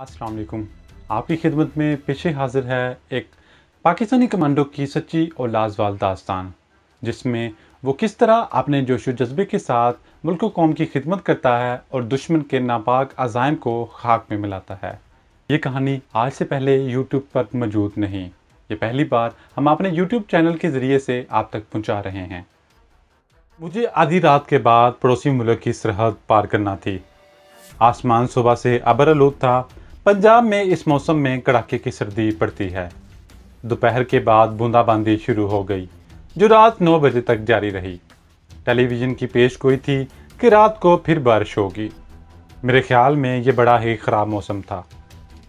السلام علیکم۔ آپ کی خدمت میں پیچھے حاضر ہے ایک پاکستانی کمانڈو کی سچی اور لازوال داستان، جس میں وہ کس طرح اپنے جوش و جذبے کے ساتھ ملک و قوم کی خدمت کرتا ہے اور دشمن کے ناپاک عزائم کو خاک میں ملاتا ہے۔ یہ کہانی آج سے پہلے یوٹیوب پر موجود نہیں۔ یہ پہلی بار ہم اپنے یوٹیوب چینل کے ذریعے سے آپ تک پہنچا رہے ہیں۔ مجھے آدھی رات کے بعد پڑوسی ملک کی سرحد پار کرنا تھی۔ آسمان صبح سے ابر آلود تھا۔ پنجاب میں اس موسم میں کڑاکے کی سردی پڑتی ہے۔ دوپہر کے بعد بوندا باندی شروع ہو گئی، جو رات نو بجے تک جاری رہی۔ ٹیلی ویژن کی پیش گوئی تھی کہ رات کو پھر بارش ہوگی۔ میرے خیال میں یہ بڑا ہی خراب موسم تھا۔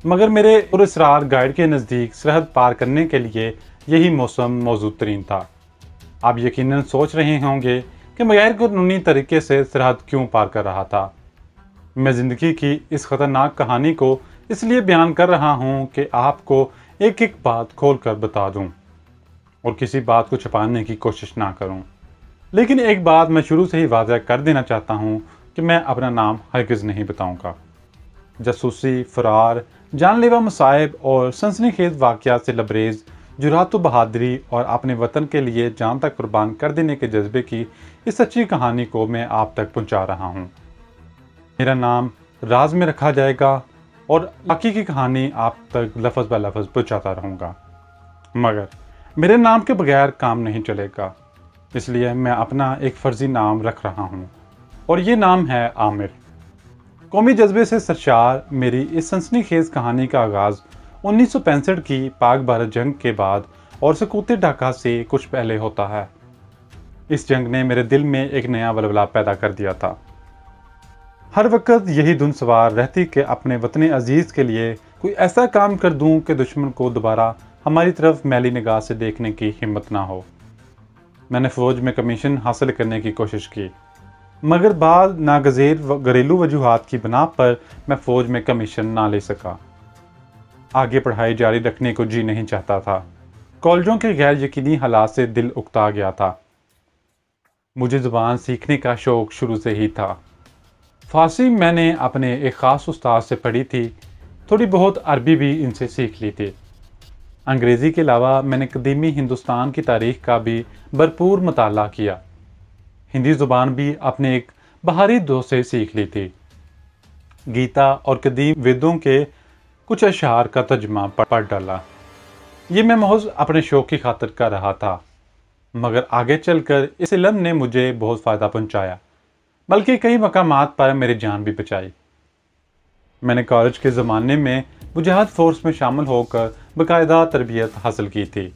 مگر میرے اور اسرار گائیڈ کے نزدیک سرحد پار کرنے کے لیے یہی موسم موجود ترین تھا۔ آپ یقیناً سوچ رہے ہوں گے کہ میں غیر قانونی طریقے سے سرحد کیوں پار کر رہا تھا۔ میں زندگی کی اس خطرناک کہانی کو اس لیے بیان کر رہا ہوں کہ آپ کو ایک ایک بات کھول کر بتا دوں اور کسی بات کو چھپانے کی کوشش نہ کروں۔ لیکن ایک بات میں شروع سے ہی واضح کر دینا چاہتا ہوں کہ میں اپنا نام ہرگز نہیں بتاؤں گا۔ جاسوسی، فرار جان لیوا مصائب اور سنسنی خیز واقعات سے لبریز، جرات و بہادری اور اپنے وطن کے لیے جان تک قربان کر دینے کے جذبے کی اس اچھی کہانی کو میں آپ تک پہنچا رہا ہوں۔ میرا نام راز میں رکھا جائے گا۔ اور باقی کی کہانی آپ تک لفظ بہ لفظ پہنچاتا رہوں گا۔ مگر میرے نام کے بغیر کام نہیں چلے گا، اس لیے میں اپنا ایک فرضی نام رکھ رہا ہوں اور یہ نام ہے عامر۔ قومی جذبے سے سرشار میری اس سنسنی خیز کہانی کا آغاز انیس سو پینسٹھ کی پاک بھارت جنگ کے بعد اور سکوتے ڈھاکہ سے کچھ پہلے ہوتا ہے۔ اس جنگ نے میرے دل میں ایک نیا ولولا پیدا کر دیا تھا۔ ہر وقت یہی دن سوار رہتی کہ اپنے وطن عزیز کے لیے کوئی ایسا کام کر دوں کہ دشمن کو دوبارہ ہماری طرف میلی نگاہ سے دیکھنے کی ہمت نہ ہو۔ میں نے فوج میں کمیشن حاصل کرنے کی کوشش کی، مگر بعض ناگزیر گھریلو وجوہات کی بنا پر میں فوج میں کمیشن نہ لے سکا۔ آگے پڑھائی جاری رکھنے کو جی نہیں چاہتا تھا۔ کالجوں کے غیر یقینی حالات سے دل اکتا گیا تھا۔ مجھے زبان سیکھنے کا شوق شروع سے ہی تھا۔ فارسی میں نے اپنے ایک خاص استاد سے پڑھی تھی، تھوڑی بہت عربی بھی ان سے سیکھ لی تھی۔ انگریزی کے علاوہ میں نے قدیمی ہندوستان کی تاریخ کا بھی بھرپور مطالعہ کیا۔ ہندی زبان بھی اپنے ایک بہاری دوست سے سیکھ لی تھی۔ گیتا اور قدیم ویدوں کے کچھ اشعار کا ترجمہ پڑھ ڈالا۔ یہ میں محض اپنے شوق کی خاطر کر رہا تھا، مگر آگے چل کر اس علم نے مجھے بہت فائدہ پہنچایا۔ بلکہ کئی مقامات پر میری جان بھی بچائی۔ میں نے کالج کے زمانے میں وجہاد فورس میں شامل ہو کر باقاعدہ تربیت حاصل کی تھی۔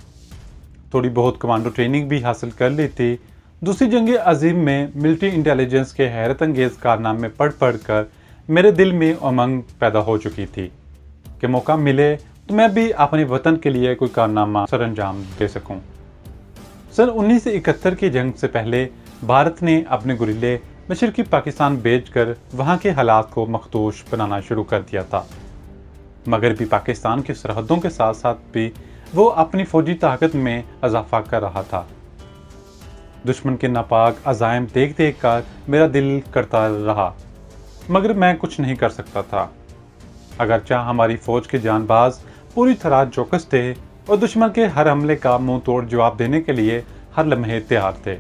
تھوڑی بہت کمانڈو ٹریننگ بھی حاصل کر لی تھی۔ دوسری جنگ عظیم میں ملٹری انٹیلیجنس کے حیرت انگیز کارنامے پڑھ پڑھ کر میرے دل میں امنگ پیدا ہو چکی تھی کہ موقع ملے تو میں بھی اپنے وطن کے لیے کوئی کارنامہ سر انجام دے سکوں۔ سن انیس سو اکہتر کی جنگ سے پہلے بھارت نے اپنے گریلے مشرقی پاکستان بیچ کر وہاں کے حالات کو مختوش بنانا شروع کر دیا تھا۔ مغربی پاکستان کی سرحدوں کے ساتھ ساتھ بھی وہ اپنی فوجی طاقت میں اضافہ کر رہا تھا۔ دشمن کے ناپاک عزائم دیکھ دیکھ کر میرا دل کرتا رہا، مگر میں کچھ نہیں کر سکتا تھا۔ اگرچہ ہماری فوج کے جان باز پوری طرح چوکس تھے اور دشمن کے ہر حملے کا منہ توڑ جواب دینے کے لیے ہر لمحے تیار تھے۔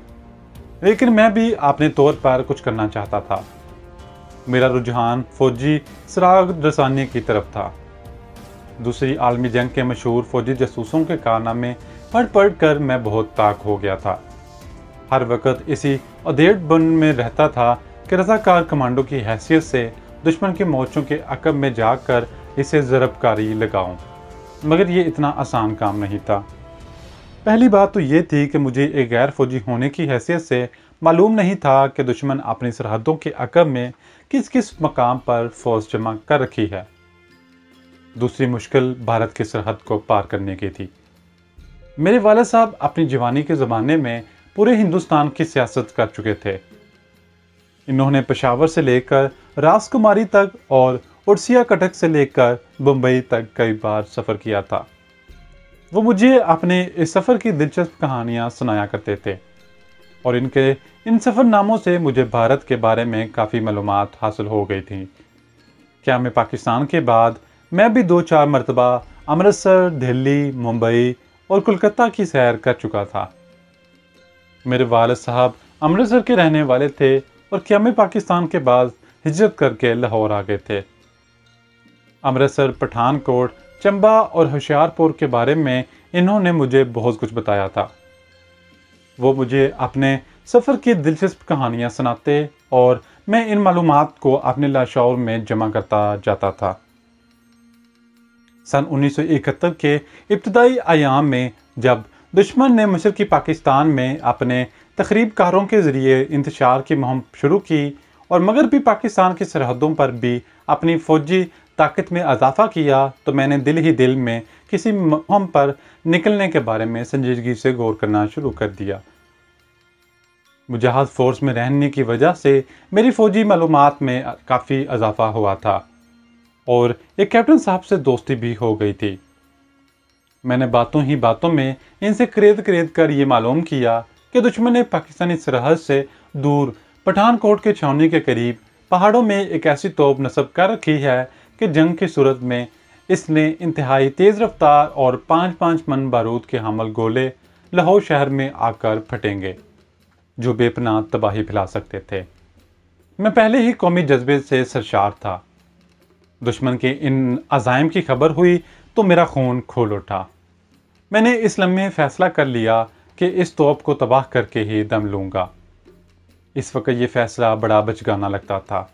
لیکن میں بھی اپنے طور پر کچھ کرنا چاہتا تھا۔ میرا رجحان فوجی سراغ رسانی کی طرف تھا۔ دوسری عالمی جنگ کے مشہور فوجی جسوسوں کے کارنامے پڑھ پڑھ کر میں بہت تاک ہو گیا تھا۔ ہر وقت اسی ادھیڑ بن میں رہتا تھا کہ رضاکار کمانڈو کی حیثیت سے دشمن کے موچوں کے عقب میں جا کر اسے ضرب کاری لگاؤں۔ مگر یہ اتنا آسان کام نہیں تھا۔ پہلی بات تو یہ تھی کہ مجھے ایک غیر فوجی ہونے کی حیثیت سے معلوم نہیں تھا کہ دشمن اپنی سرحدوں کے عقب میں کس کس مقام پر فوج جمع کر رکھی ہے۔ دوسری مشکل بھارت کی سرحد کو پار کرنے کی تھی۔ میرے والد صاحب اپنی جوانی کے زمانے میں پورے ہندوستان کی سیاست کر چکے تھے۔ انہوں نے پشاور سے لے کر راس کماری تک اور اڑسیا کٹک سے لے کر بمبئی تک کئی بار سفر کیا تھا۔ وہ مجھے اپنے اس سفر کی دلچسپ کہانیاں سنایا کرتے تھے۔ اور ان کے، ان سفر ناموں سے مجھے بھارت کے بارے میں کافی معلومات حاصل ہو گئی تھیں۔ کیا میں پاکستان کے بعد میں بھی دو چار مرتبہ امرتسر، دہلی، ممبئی اور کلکتہ کی سیر کر چکا تھا۔ میرے والد صاحب امرتسر کے رہنے والے تھے اور قیام پاکستان کے بعد ہجرت کر کے لاہور آ گئے تھے۔ امرتسر پٹھان کوٹ چمبا اور ہوشیار پور کے بارے میں انہوں نے مجھے بہت کچھ بتایا تھا۔ وہ مجھے اپنے سفر کی دلچسپ کہانیاں سناتے اور میں ان معلومات کو اپنے لاشعور میں جمع کرتا جاتا تھا۔ سن انیس سو اکہتر کے ابتدائی ایام میں جب دشمن نے مشرقی پاکستان میں اپنے تقریب کاروں کے ذریعے انتشار کی مہم شروع کی اور مغربی پاکستان کی سرحدوں پر بھی اپنی فوجی طاقت میں اضافہ کیا تو میں نے دل ہی دل میں کسی مہم پر نکلنے کے بارے میں سنجیدگی سے غور کرنا شروع کر دیا۔ مجاہد فورس میں رہنے کی وجہ سے میری فوجی معلومات میں کافی اضافہ ہوا تھا اور ایک کیپٹن صاحب سے دوستی بھی ہو گئی تھی۔ میں نے باتوں ہی باتوں میں ان سے کرید کرید کر یہ معلوم کیا کہ دشمن نے پاکستانی سرحد سے دور پٹھان کوٹ کے چھاؤنی کے قریب پہاڑوں میں ایک ایسی توپ نصب کر رکھی ہے کہ جنگ کی صورت میں اس نے انتہائی تیز رفتار اور پانچ پانچ من بارود کے حامل گولے لاہور شہر میں آ کر پھٹیں گے، جو بے پناہ تباہی پھیلا سکتے تھے۔ میں پہلے ہی قومی جذبے سے سرشار تھا۔ دشمن کے ان عزائم کی خبر ہوئی تو میرا خون کھول اٹھا۔ میں نے اس لمحے فیصلہ کر لیا کہ اس توپ کو تباہ کر کے ہی دم لوں گا۔ اس وقت یہ فیصلہ بڑا بچگانا لگتا تھا۔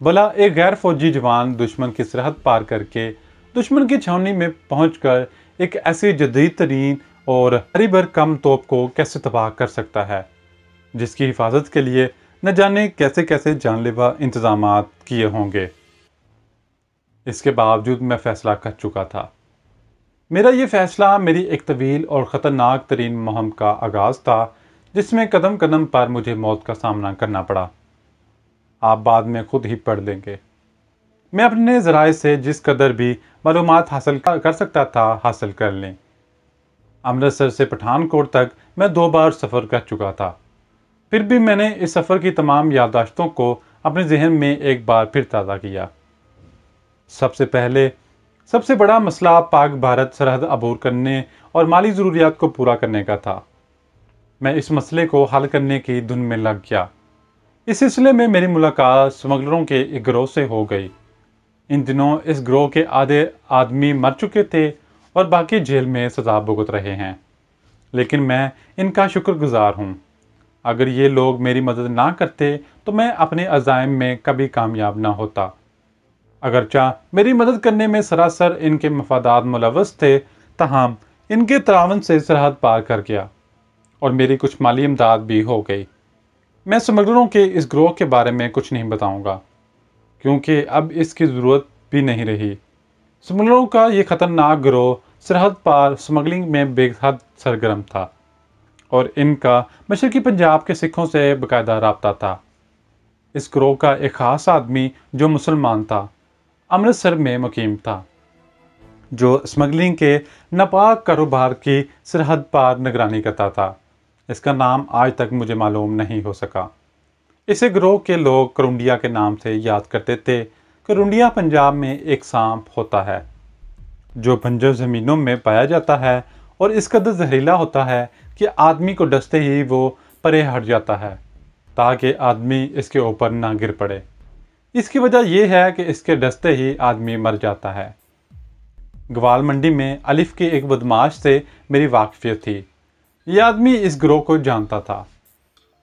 بلا، ایک غیر فوجی جوان دشمن کی سرحد پار کر کے دشمن کی چھاونی میں پہنچ کر ایک ایسی جدید ترین اور ہری بھر کم توپ کو کیسے تباہ کر سکتا ہے؟ جس کی حفاظت کے لیے نہ جانے کیسے کیسے جان لیوا انتظامات کیے ہوں گے۔ اس کے باوجود میں فیصلہ کر چکا تھا۔ میرا یہ فیصلہ میری ایک طویل اور خطرناک ترین مہم کا آغاز تھا، جس میں قدم قدم پر مجھے موت کا سامنا کرنا پڑا۔ آپ بعد میں خود ہی پڑھ لیں گے۔ میں اپنے ذرائع سے جس قدر بھی معلومات حاصل کر سکتا تھا حاصل کر لیں۔ امرتسر سے پٹھان کوٹ تک میں دو بار سفر کر چکا تھا۔ پھر بھی میں نے اس سفر کی تمام یادداشتوں کو اپنے ذہن میں ایک بار پھر تازہ کیا۔ سب سے پہلے، سب سے بڑا مسئلہ پاک بھارت سرحد عبور کرنے اور مالی ضروریات کو پورا کرنے کا تھا۔ میں اس مسئلے کو حل کرنے کی دن میں لگ گیا۔ اس سلسلے میں میری ملاقات سمگلروں کے ایک گروہ سے ہو گئی۔ ان دنوں اس گروہ کے آدھے آدمی مر چکے تھے اور باقی جیل میں سزا بھگت رہے ہیں۔ لیکن میں ان کا شکر گزار ہوں۔ اگر یہ لوگ میری مدد نہ کرتے تو میں اپنے عزائم میں کبھی کامیاب نہ ہوتا۔ اگرچہ میری مدد کرنے میں سراسر ان کے مفادات ملوث تھے، تاہم ان کے تعاون سے سرحد پار کر گیا اور میری کچھ مالی امداد بھی ہو گئی۔ میں سمگلروں کے اس گروہ کے بارے میں کچھ نہیں بتاؤں گا، کیونکہ اب اس کی ضرورت بھی نہیں رہی۔ سمگلروں کا یہ خطرناک گروہ سرحد پار سمگلنگ میں بے حد سرگرم تھا اور ان کا مشرقی پنجاب کے سکھوں سے باقاعدہ رابطہ تھا۔ اس گروہ کا ایک خاص آدمی جو مسلمان تھا، امرتسر میں مقیم تھا، جو اسمگلنگ کے ناپاک کاروبار کی سرحد پار نگرانی کرتا تھا۔ اس کا نام آج تک مجھے معلوم نہیں ہو سکا۔ اسے گروہ کے لوگ کرونڈیا کے نام سے یاد کرتے تھے۔ کرونڈیا، پنجاب میں ایک سانپ ہوتا ہے، جو بنجر زمینوں میں پایا جاتا ہے اور اس قدر زہریلا ہوتا ہے کہ آدمی کو ڈستے ہی وہ پرے ہٹ جاتا ہے تاکہ آدمی اس کے اوپر نہ گر پڑے۔ اس کی وجہ یہ ہے کہ اس کے ڈستے ہی آدمی مر جاتا ہے۔ گوال منڈی میں الف کے ایک بدماش سے میری واقفیت تھی۔ یہ آدمی اس گروہ کو جانتا تھا۔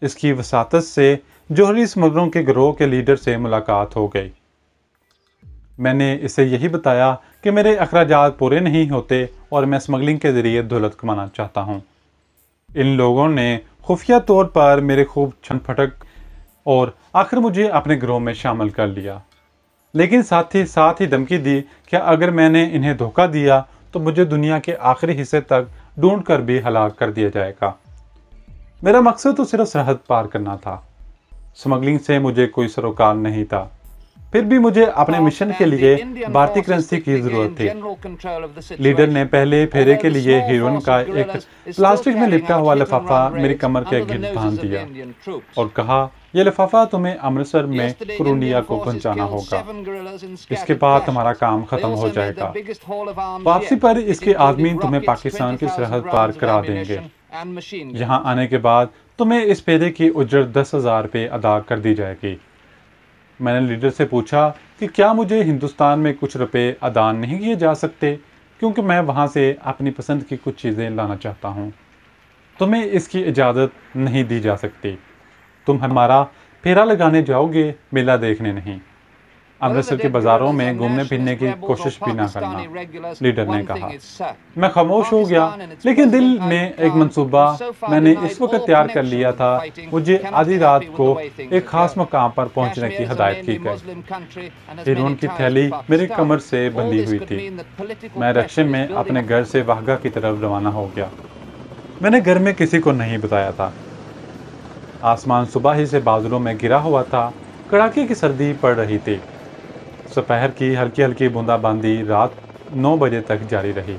اس کی وساطت سے جوہری اسمگلروں کے گروہ کے لیڈر سے ملاقات ہو گئی۔ میں نے اسے یہی بتایا کہ میرے اخراجات پورے نہیں ہوتے اور میں اسمگلنگ کے ذریعے دولت کمانا چاہتا ہوں۔ ان لوگوں نے خفیہ طور پر میرے خوب چھن پھٹک اور آخر مجھے اپنے گروہ میں شامل کر لیا۔ لیکن ساتھ ہی ساتھ ہی دھمکی دی کہ اگر میں نے انہیں دھوکہ دیا تو مجھے دنیا کے آخری حصے تک ڈھونڈ کر بھی ہلاک کر دیا جائے گا۔ میرا مقصد تو صرف سرحد پار کرنا تھا۔ سمگلنگ سے مجھے کوئی سروکار نہیں تھا۔ پھر بھی مجھے اپنے مشن کے لیے بھارتی کرنسی کی ضرورت تھی۔ لیڈر نے پہلے پھیرے کے لیے ہیروئن کا ایک پلاسٹک میں لپٹا ہوا لفافہ میری کمر کے گھٹ باندھ دیا اور کہا یہ لفافہ تمہیں امرتسر میں کرونڈیا کو پہنچانا ہوگا۔ اس کے بعد تمہارا کام ختم ہو جائے گا۔ واپسی پر اس کے آدمی تمہیں پاکستان کی سرحد پار کرا دیں گے۔ یہاں آنے کے بعد تمہیں اس پیدے کی اجرت دس ہزار پہ ادا کر دی جائے گی۔ میں نے لیڈر سے پوچھا کہ کیا مجھے ہندوستان میں کچھ روپے ادا نہیں کیے جا سکتے؟ کیونکہ میں وہاں سے اپنی پسند کی کچھ چیزیں لانا چاہتا ہوں۔ تمہیں اس کی اجازت نہیں دی جا سکتی۔ تم ہمارا پھیرا لگانے جاؤ گے میلہ دیکھنے نہیں۔ امرتسر کے بازاروں میں گھومنے پھرنے کی کوشش بھی نہ کرنا، لیڈر نے کہا۔ میں خاموش ہو گیا، لیکن دل میں ایک منصوبہ میں نے اس وقت تیار کر لیا تھا۔ مجھے آدھی رات کو ایک خاص مقام پر پہنچنے کی ہدایت کی گئی۔ ہیرون کی تھیلی میرے کمر سے بندھی ہوئی تھی۔ میں رکشے میں اپنے گھر سے واہگہ کی طرف روانہ ہو گیا۔ میں نے گھر میں کسی کو نہیں بتایا تھا۔ آسمان صبح ہی سے بادلوں میں گرا ہوا تھا، کڑاکے کی سردی پڑ رہی تھی۔ سپہر کی ہلکی ہلکی بوندا باندی رات نو بجے تک جاری رہی،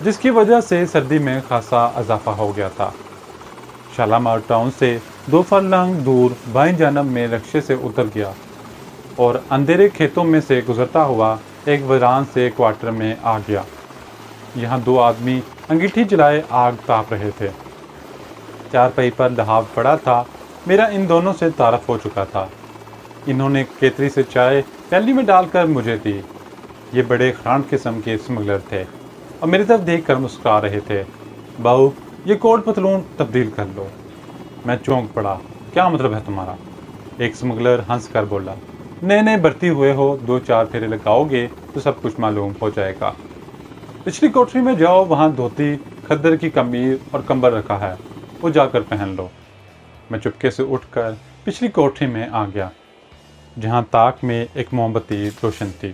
جس کی وجہ سے سردی میں خاصا اضافہ ہو گیا تھا۔ شالامار ٹاؤن سے دو فرلنگ دور بائیں جانب میں رکشے سے اتر گیا اور اندھیرے کھیتوں میں سے گزرتا ہوا ایک ویران سے کوارٹر میں آ گیا۔ یہاں دو آدمی انگیٹھی جلائے آگ تاپ رہے تھے۔ چار پہی پر لحاظ پڑا تھا، میرا ان دونوں سے تعارف ہو چکا تھا۔ انہوں نے کیتری سے چائے پیلی میں ڈال کر مجھے دی۔ یہ بڑے خرانٹ قسم کے سمگلر تھے۔ اور میری طرف دیکھ کر مسکرا رہے تھے۔ باؤ، یہ کوٹ پتلون تبدیل کر لو۔ میں چونک پڑا، کیا مطلب ہے تمہارا؟ ایک سمگلر ہنس کر بولا، نئے نئے برتی ہوئے ہو، دو چار پھیرے لگاؤ گے تو سب کچھ معلوم ہو جائے گا۔ پچھلی کوٹری میں جاؤ، وہاں دھوتی، کھدر کی کمیر اور کمبر رکھا ہے۔ وہ جا کر پہن لو۔ میں چپکے سے اٹھ کر پچھلی کوٹھی میں آ گیا، جہاں تاک میں ایک موم بتی روشن تھی۔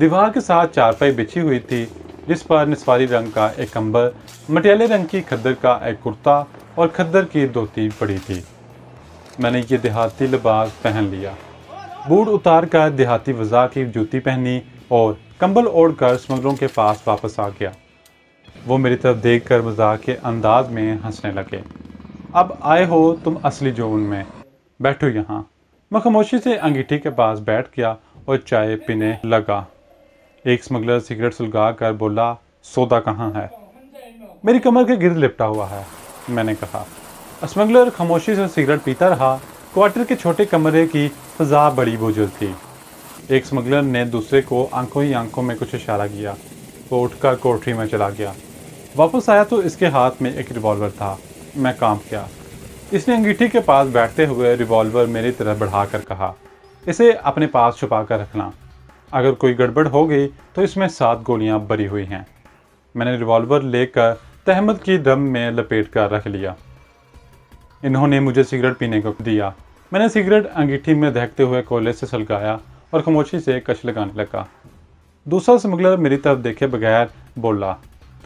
دیوار کے ساتھ چارپائی بچھی ہوئی تھی، جس پر نسواری رنگ کا ایک کمبر مٹیالے رنگ کی کھدر کا ایک کرتا اور کھدر کی دھوتی پڑی تھی۔ میں نے یہ دیہاتی لباس پہن لیا۔ بوٹ اتار کر دیہاتی وضاح کی جوتی پہنی اور کمبل اوڑھ کر سمگلوں کے پاس واپس آ گیا۔ وہ میری طرف دیکھ کر مزاق کے انداز میں ہنسنے لگے۔ اب آئے ہو تم اصلی جون میں۔ بیٹھو یہاں۔ میں خاموشی سے انگیٹھی کے پاس بیٹھ گیا اور چائے پینے لگا۔ ایک سمگلر سگریٹ سلگا کر بولا، سودا کہاں ہے؟ میری کمر کے گرد لپٹا ہوا ہے، میں نے کہا۔ اسمگلر خاموشی سے سگریٹ پیتا رہا۔ کوارٹر کے چھوٹے کمرے کی فضا بڑی بوجھل تھی۔ ایک سمگلر نے دوسرے کو آنکھوں ہی آنکھوں میں کچھ اشارہ کیا۔ وہ اٹھ کر کوٹری میں چلا گیا۔ واپس آیا تو اس کے ہاتھ میں ایک ریوالور تھا۔ میں کام کیا۔ اس نے انگیٹھی کے پاس بیٹھتے ہوئے ریوالور میری طرف بڑھا کر کہا، اسے اپنے پاس چھپا کر رکھنا۔ اگر کوئی گڑبڑ ہو گئی تو اس میں سات گولیاں بری ہوئی ہیں۔ میں نے ریوالور لے کر تحمد کی ڈرم میں لپیٹ کر رکھ لیا۔ انہوں نے مجھے سگریٹ پینے کو دیا۔ میں نے سگریٹ انگیٹھی میں دہکتے ہوئے کولے سے سلگایا اور خاموشی سے کش لگانے لگا۔ دوسرا سمگلر میری طرف دیکھے بغیر بولا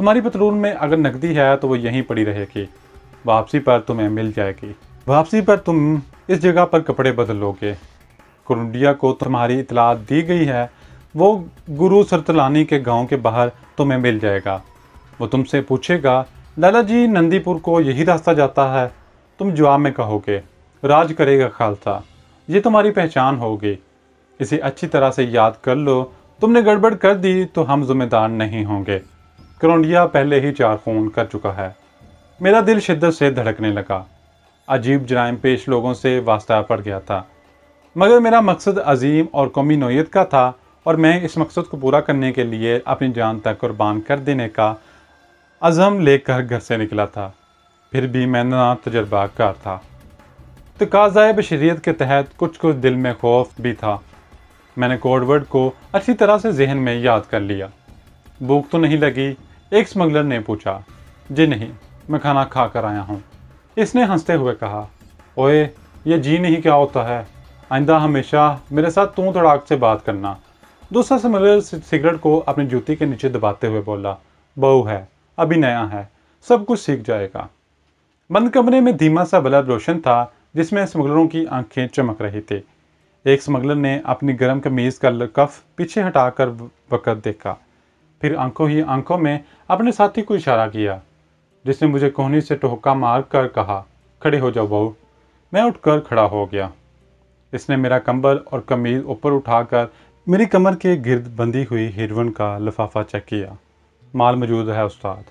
تمہاری پتلون میں اگر نقدی ہے تو وہ یہیں پڑی رہے گی۔ واپسی پر تمہیں مل جائے گی۔ واپسی پر تم اس جگہ پر کپڑے بدل لو گے۔ کرنڈیا کو تمہاری اطلاع دی گئی ہے۔ وہ گرو سرتلانی کے گاؤں کے باہر تمہیں مل جائے گا۔ وہ تم سے پوچھے گا، لالا جی نندی پور کو یہی راستہ جاتا ہے؟ تم جواب میں کہو گے، راج کرے گا خالصہ، یہ تمہاری پہچان ہوگی۔ اسے اچھی طرح سے یاد کر لو، تم نے گڑبڑ کر دی تو ہم ذمہ دار نہیں ہوں گے۔ کرونڈیا پہلے ہی چار خون کر چکا ہے۔ میرا دل شدت سے دھڑکنے لگا۔ عجیب جرائم پیش لوگوں سے واسطہ پڑ گیا تھا۔ مگر میرا مقصد عظیم اور قومی نوعیت کا تھا اور میں اس مقصد کو پورا کرنے کے لیے اپنی جان تک قربان کر دینے کا عزم لے کر گھر سے نکلا تھا۔ پھر بھی میں نہ تجربہ کار تھا۔ تقاضۂ بشریت کے تحت کچھ کچھ دل میں خوف بھی تھا۔ میں نے کوڈ ورڈ کو اچھی طرح سے ذہن میں یاد کر لیا۔ بھوک تو نہیں لگی۔ ایک سمگلر نے پوچھا جی نہیں، میں کھانا کھا کر آیا ہوں۔ اس نے ہنستے ہوئے کہا اوے یہ جی نہیں کیا ہوتا ہے۔ آئندہ ہمیشہ میرے ساتھ توں تڑاک سے بات کرنا۔ دوسرا سمگلر سگریٹ کو اپنی جوتی کے نیچے دباتے ہوئے بولا، بہو ہے، ابھی نیا ہے، سب کچھ سیکھ جائے گا۔ بند کمرے میں دھیما سا بلب روشن تھا، جس میں سمگلروں کی آنکھیں چمک رہی تھی ایک سمگلر نے اپنی گرم کمیز کا کف پیچھے ہٹا کر وقت دیکھا۔ پھر آنکھوں ہی آنکھوں میں اپنے ساتھی کو اشارہ کیا، جس نے مجھے کوہنی سے ٹوکا مار کر کہا، کھڑے ہو جاؤ بہو۔ میں اٹھ کر کھڑا ہو گیا۔ اس نے میرا کمبل اور کمیز اوپر اٹھا کر میری کمر کے گرد بندی ہوئی ہیروئن کا لفافہ چیک کیا۔ مال موجود ہے، استاد۔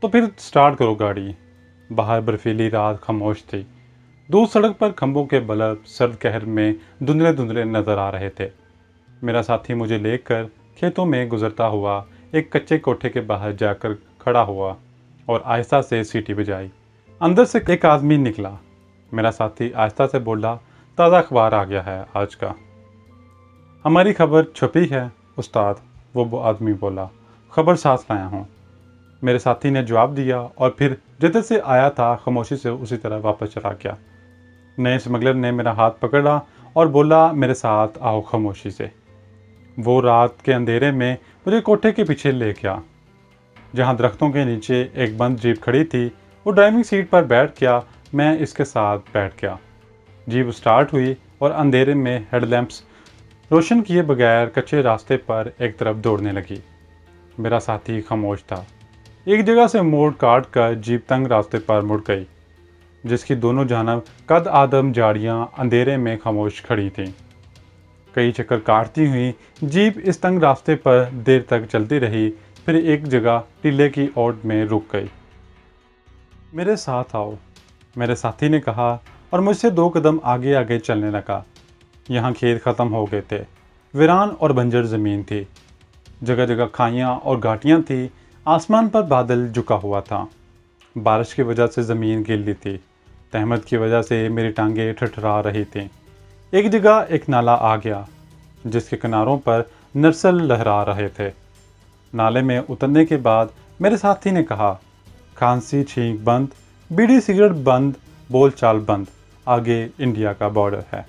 تو پھر سٹارٹ کرو گاڑی۔ باہر برفیلی رات خاموش تھی۔ دور سڑک پر کھمبوں کے بلب سرد کہر میں دھندلے دھندلے نظر آ رہے تھے۔ میرا ساتھی مجھے لے کر کھیتوں میں گزرتا ہوا ایک کچے کوٹھے کے باہر جا کر کھڑا ہوا اور آہستہ سے سیٹی بجائی۔ اندر سے ایک آدمی نکلا۔ میرا ساتھی آہستہ سے بولا، تازہ اخبار آ گیا ہے آج کا۔ ہماری خبر چھپی ہے، استاد۔ وہ آدمی بولا، خبر ساتھ لایا ہوں۔ میرے ساتھی نے جواب دیا اور پھر جدھر سے آیا تھا، خاموشی سے اسی طرح واپس چلا گیا۔ نئے اسمگلر نے میرا ہاتھ پکڑا اور بولا، میرے ساتھ آؤ خاموشی سے۔ وہ رات کے اندھیرے میں مجھے کوٹھے کے پیچھے لے گیا جہاں درختوں کے نیچے ایک بند جیپ کھڑی تھی، وہ ڈرائیونگ سیٹ پر بیٹھ گیا میں اس کے ساتھ بیٹھ گیا جیپ سٹارٹ ہوئی اور اندھیرے میں ہیڈ لیمپس روشن کیے بغیر کچے راستے پر ایک طرف دوڑنے لگی۔ میرا ساتھی خاموش تھا۔ ایک جگہ سے موڑ کاٹ کر جیپ تنگ راستے پر مڑ گئی، جس کی دونوں جانب قد آدم جاڑیاں اندھیرے میں خاموش کھڑی تھیں۔ کئی چکر کاٹتی ہوئی جیپ اس تنگ راستے پر دیر تک چلتی رہی، پھر ایک جگہ ٹلے کی اوٹ میں رک گئی۔ میرے ساتھ آؤ، میرے ساتھی نے کہا، اور مجھ سے دو قدم آگے آگے چلنے لگا۔ یہاں کھیت ختم ہو گئے تھے۔ ویران اور بنجر زمین تھی۔ جگہ جگہ کھائیاں اور گھاٹیاں تھی آسمان پر بادل جھکا ہوا تھا۔ بارش کی وجہ سے زمین گلی تھی۔ تحمد کی وجہ سے میری ٹانگیں ٹھٹھرا رہی تھیں۔ ایک جگہ ایک نالا آ گیا، جس کے کناروں پر نرسل لہرا رہے تھے۔ نالے میں اترنے کے بعد میرے ساتھی نے کہا، کھانسی چھینک بند، بیڑی سگریٹ بند، بول چال بند، آگے انڈیا کا بارڈر ہے۔